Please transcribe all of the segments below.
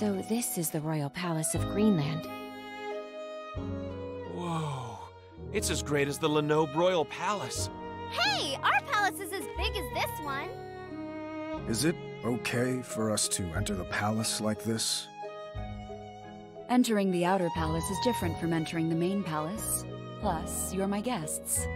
So this is the Royal Palace of Greenland. Whoa. It's as great as the Lenobe Royal Palace. Hey, our palace is as big as this one. Is it okay for us to enter the palace like this? Entering the outer palace is different from entering the main palace. Plus, you're my guests.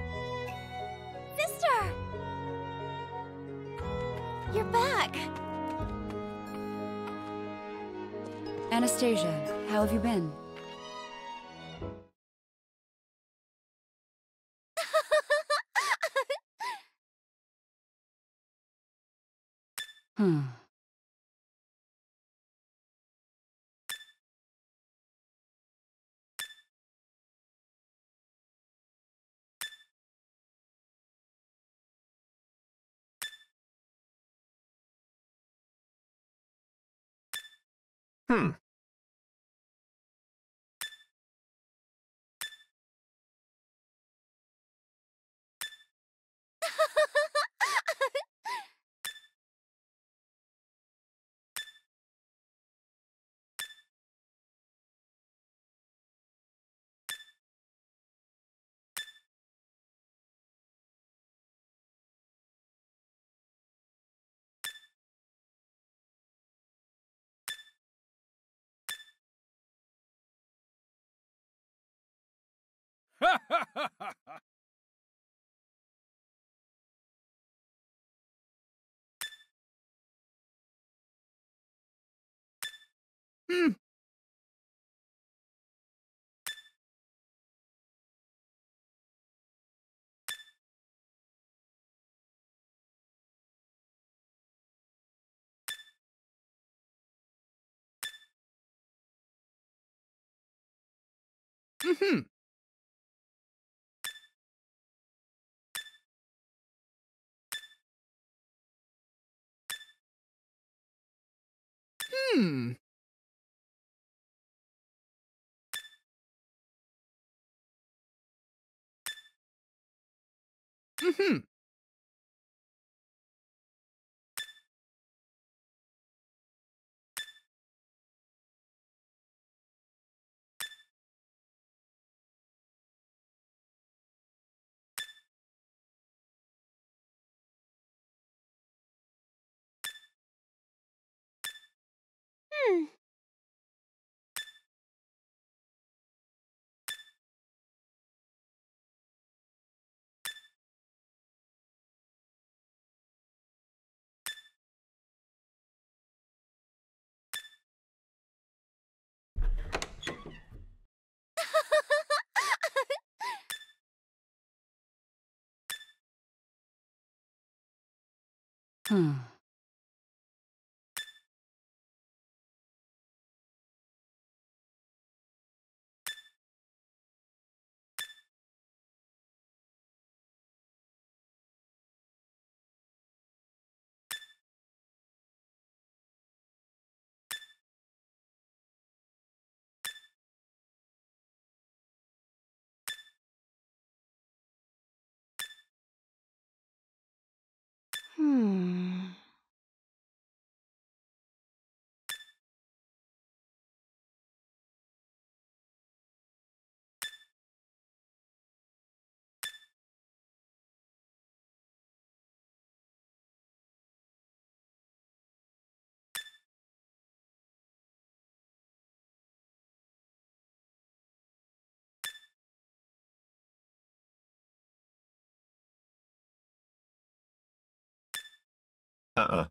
Anastasia, how have you been? Hmm. Hmm. Hmm. Mm-hmm. Hmm. Mm-hmm. Hmm. Hmm. Hmm. Uh-uh.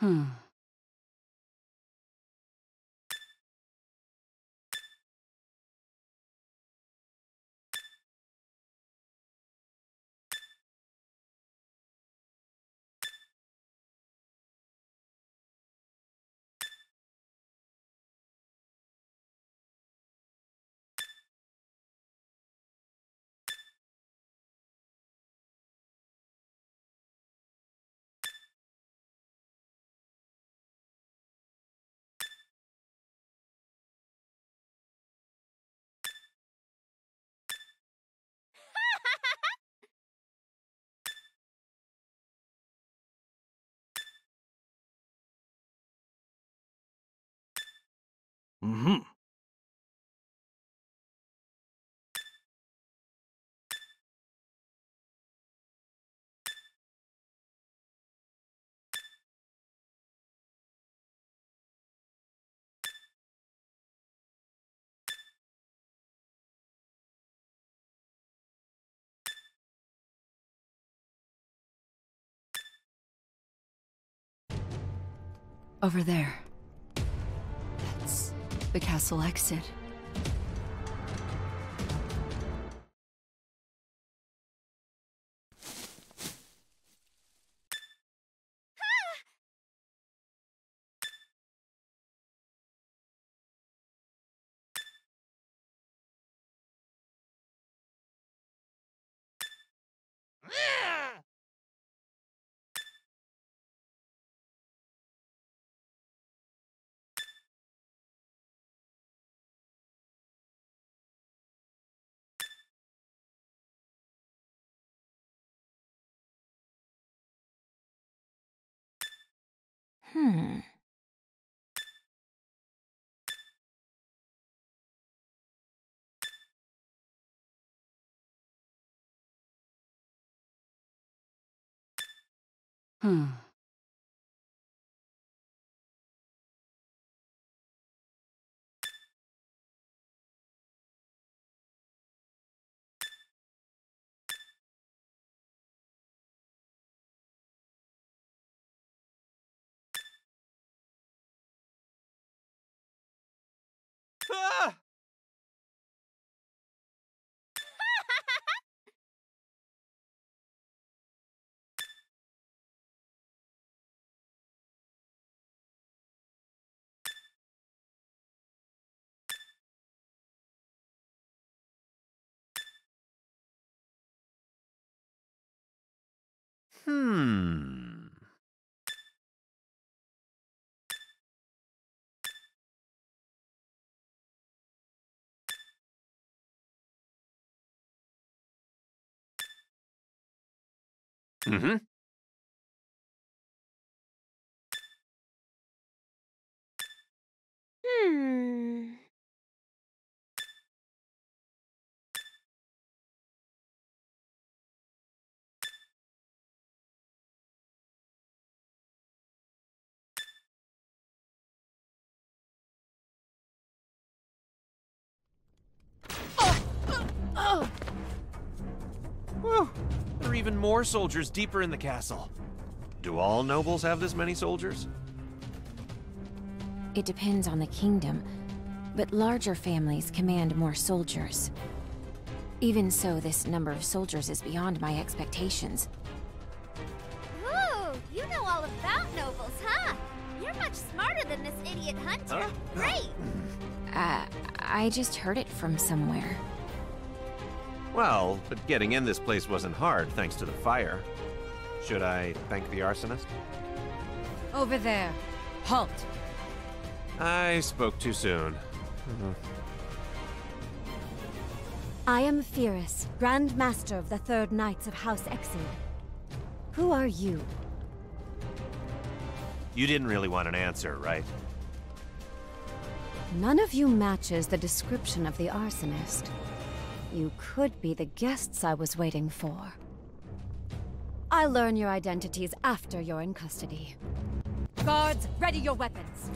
Hmm. Mm-hmm. Over there. The castle exit. Hmm. Hmm. っうん。Mm-hmm. Hmm. Are even more soldiers deeper in the castle. Do all nobles have this many soldiers? It depends on the kingdom, but larger families command more soldiers. Even so, this number of soldiers is beyond my expectations. Ooh, you know all about nobles, huh? You're much smarter than this idiot hunter. Huh? Great. Uh, I just heard it from somewhere. Well, but getting in this place wasn't hard thanks to the fire. Should I thank the arsonist? Over there. Halt. I spoke too soon. Mm-hmm. I am Pyrrhus, Grand Master of the Third Knights of House Exeid. Who are you? You didn't really want an answer, right? None of you matches the description of the arsonist. You could be the guests I was waiting for. I'll learn your identities after you're in custody. Guards, ready your weapons!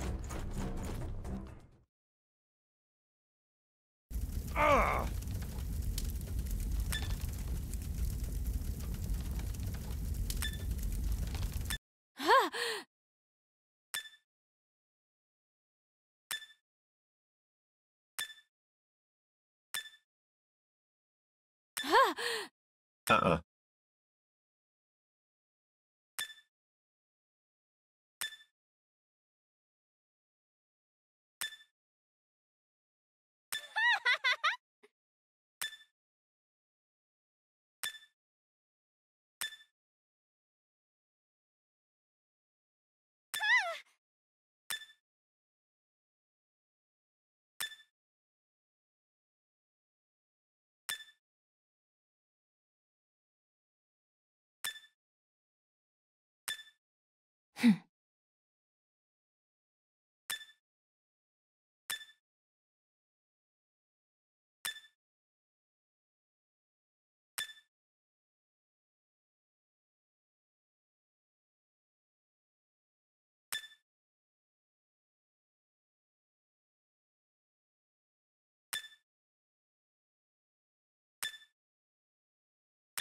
Uh-uh.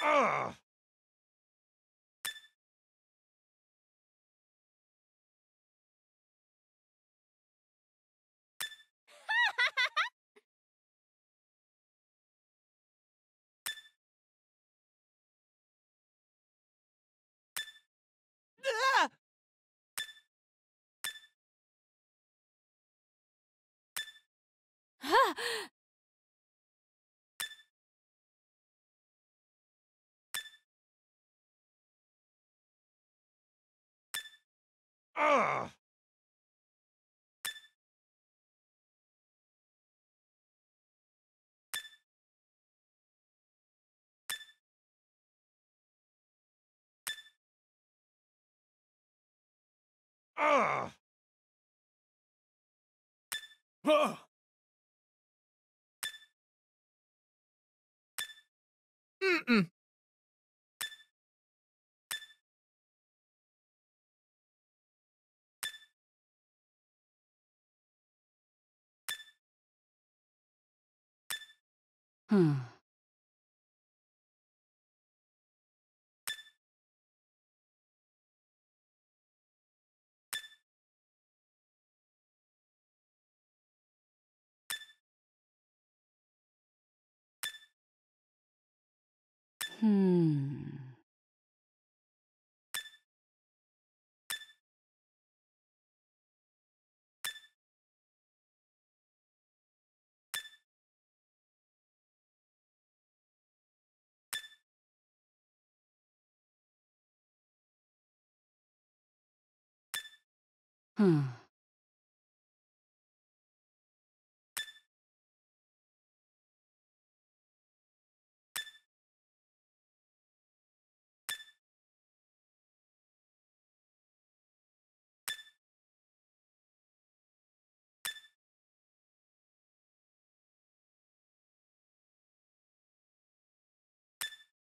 Ugh! Ugh. Ugh. Ugh. Mm-mm. Hmm. Hmm. Hmm.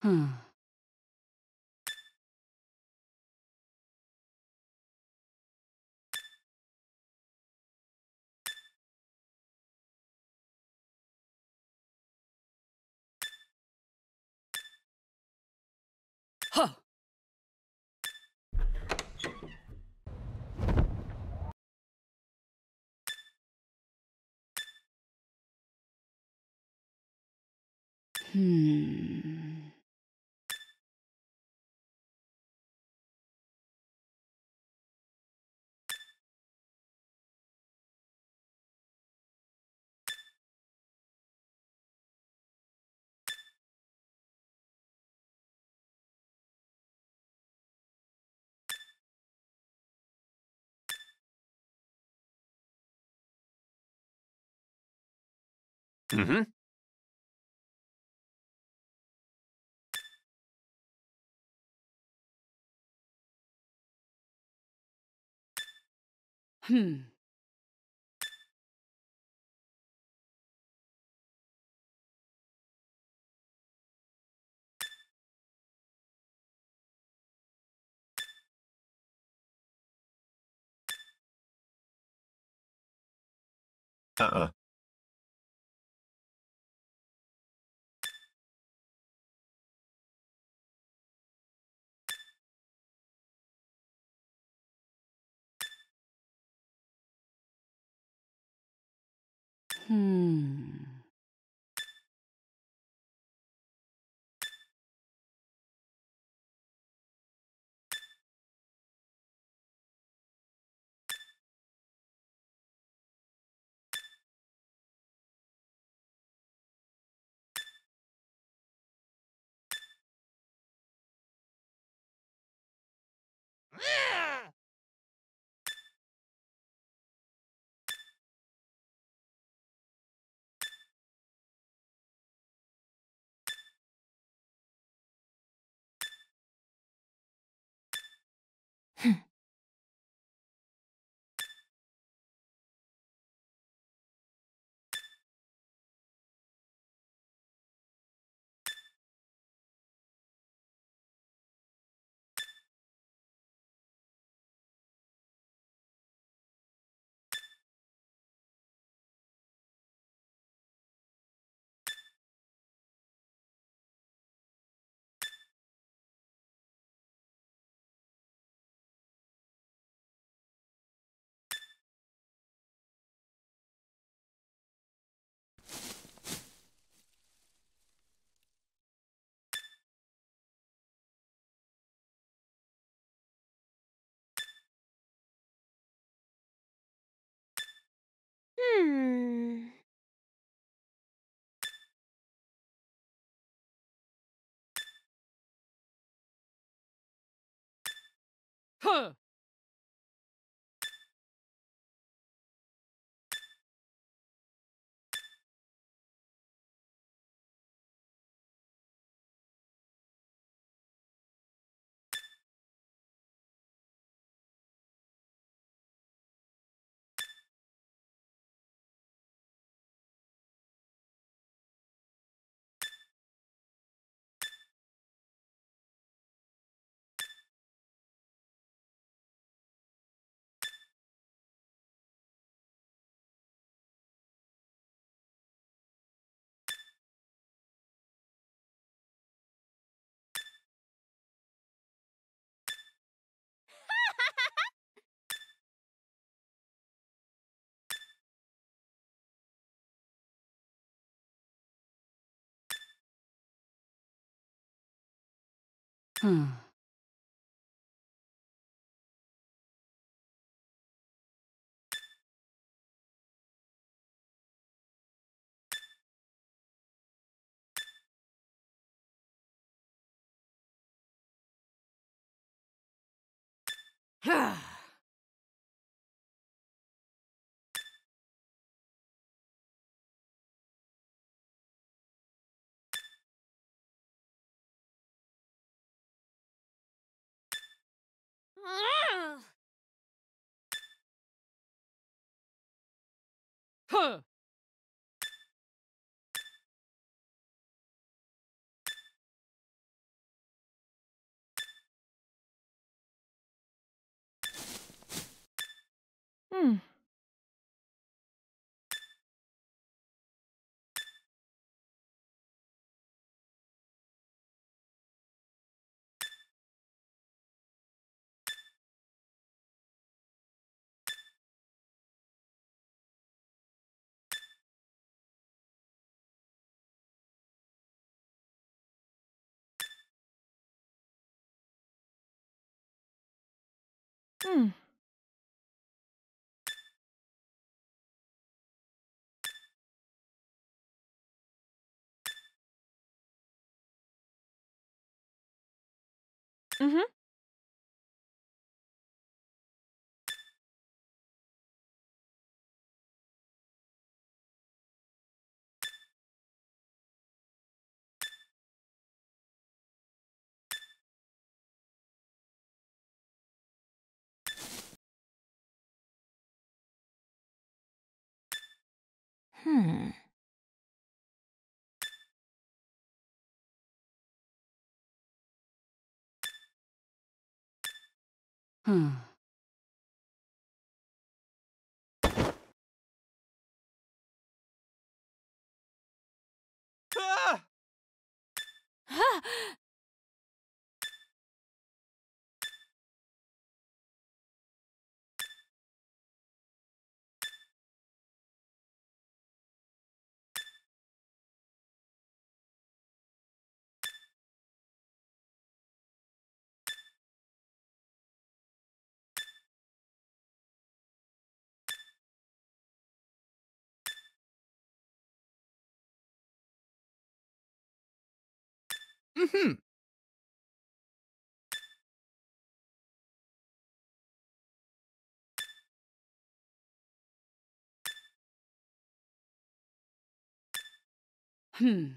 Hmm. Huh. Hmm. Mm-hmm. Hmm. Uh-uh. Hmm. Hm. Hmm. Huh. Hmm. Ugh. Huh. Hmm. Hmm. Hmm. Ah! Mm-hmm. Hmm.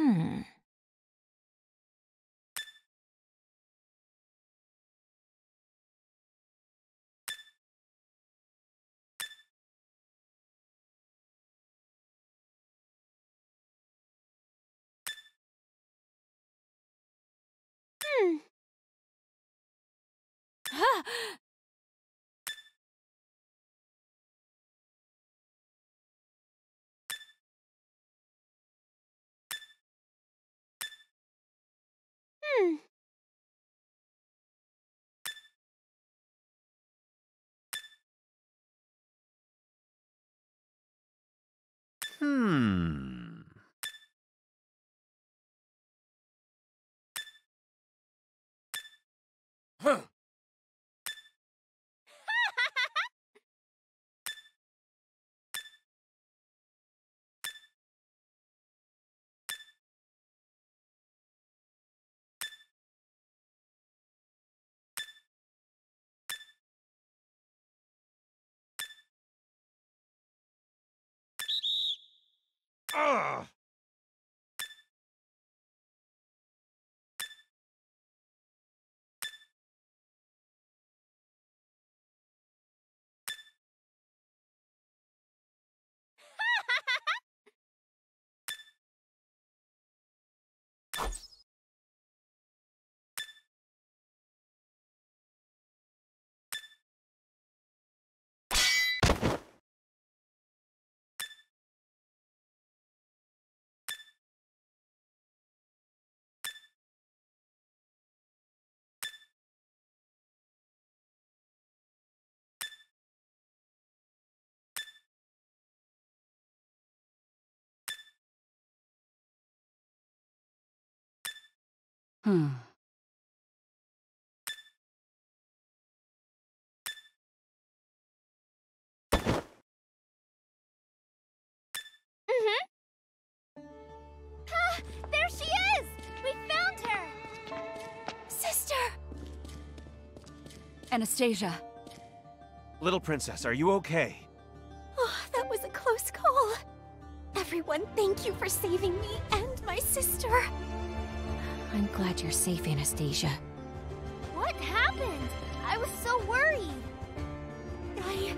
Hmm. Hmm. Huh. Hmm. Huh. Ugh. Hmm. Ah, there she is! We found her! Sister! Anastasia. Little princess, are you okay? Oh, that was a close call. Everyone, thank you for saving me and my sister. I'm glad you're safe, Anastasia. What happened? I was so worried. I.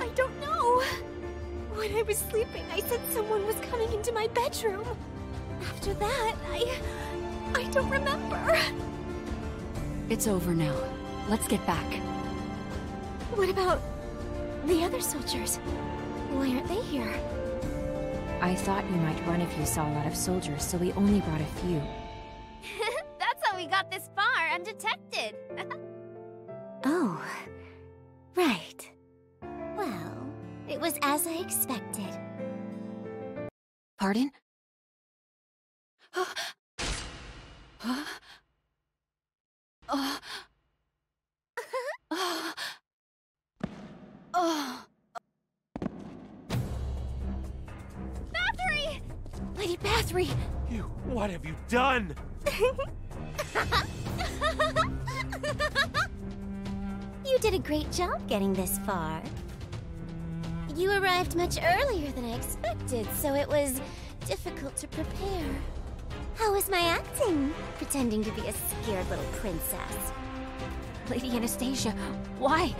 I don't know. When I was sleeping, I said someone was coming into my bedroom. After that, I. I don't remember. It's over now. Let's get back. What about the other soldiers? Why aren't they here? I thought you might run if you saw a lot of soldiers, so we only brought a few. That's how we got this far undetected. Oh, right. Well, it was as I expected. Pardon? Oh. Oh. Oh. Bathory! Lady Bathory! You, what have you done? You did a great job getting this far. You arrived much earlier than I expected, so it was difficult to prepare. How was my acting? Pretending to be a scared little princess. Lady Anastasia, why?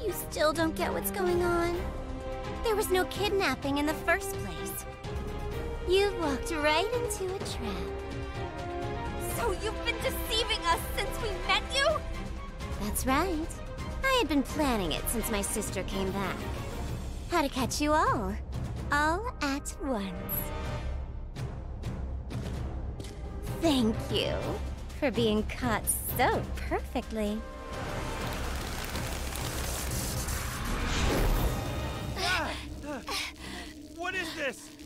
You still don't get what's going on? There was no kidnapping in the first place. You walked right into a trap. So you've been deceiving us since we met you? That's right. I had been planning it since my sister came back. How to catch you all. All at once. Thank you for being caught so perfectly. What is this?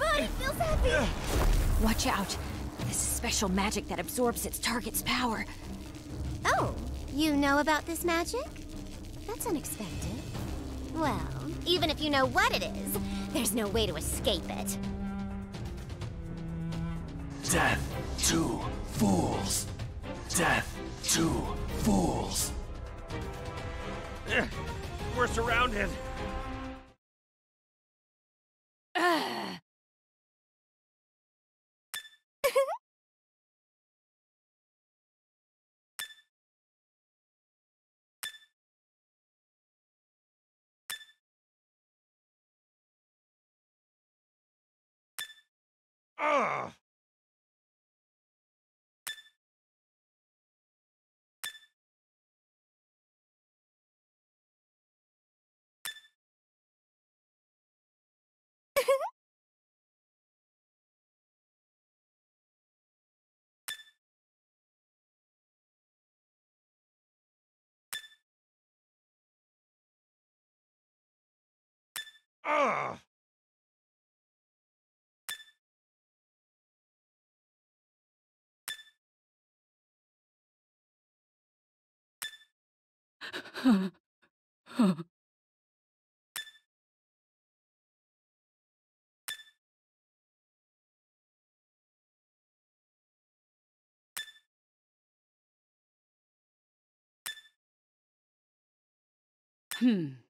My body feels heavy. Watch out. This is special magic that absorbs its target's power. Oh, you know about this magic? That's unexpected. Well, even if you know what it is, there's no way to escape it. Death to fools. Death to fools. Eh, We're surrounded. Ugh! Ugh! Hmm.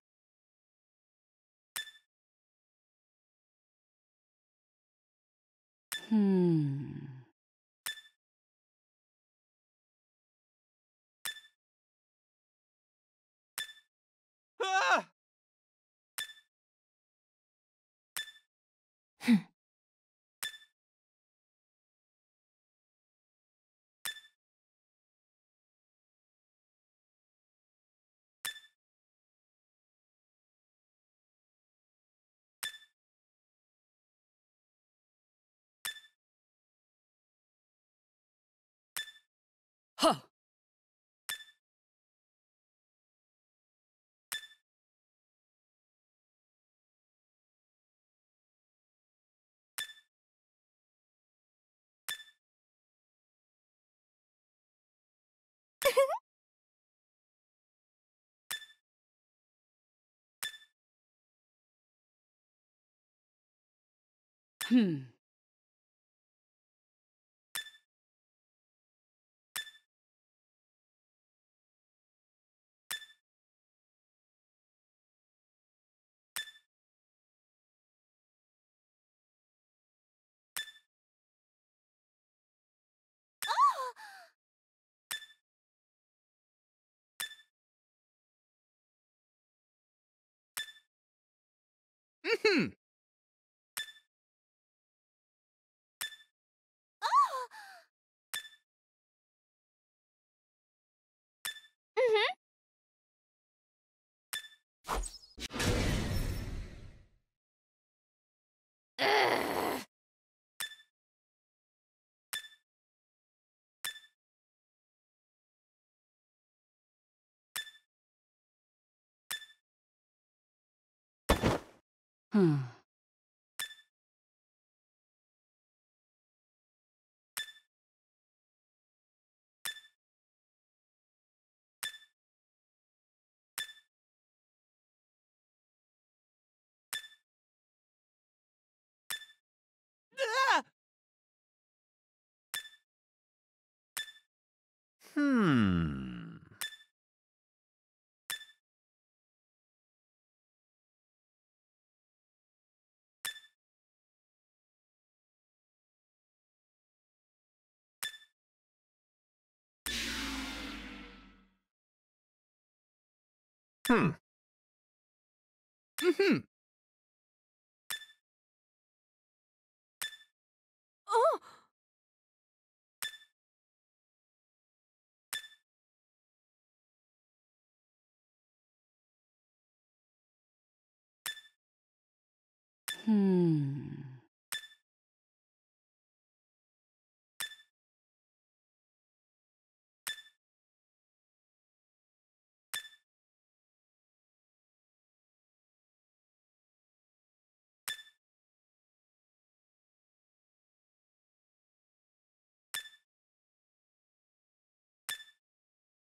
Hmm. Huh. Hmm. Mhm. Hmm. Hmm. Hmm. Mhm. Hmm.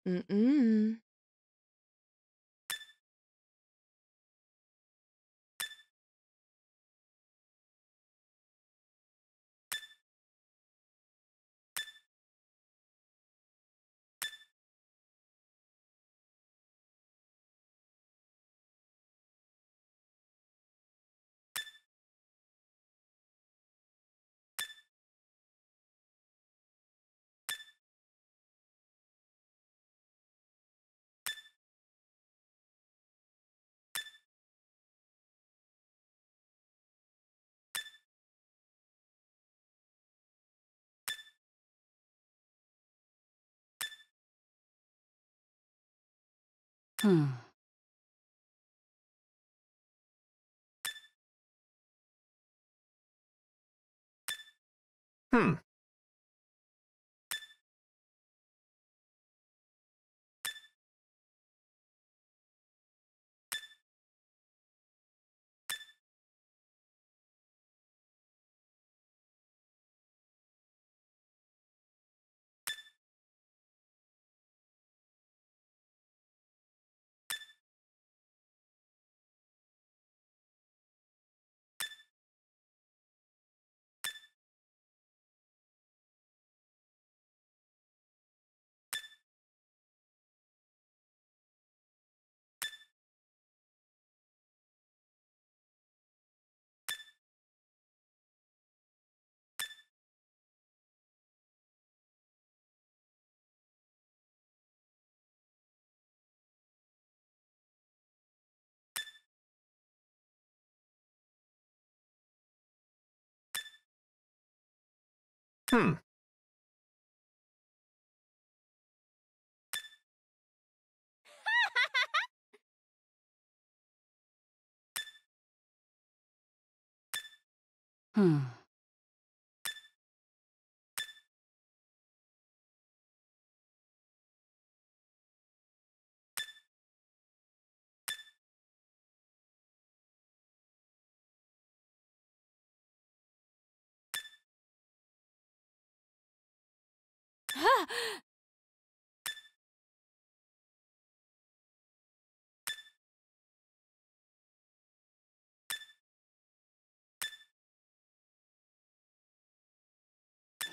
嗯嗯。Hmm. Hmm. Hmm. Hmm.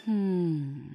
Hmm.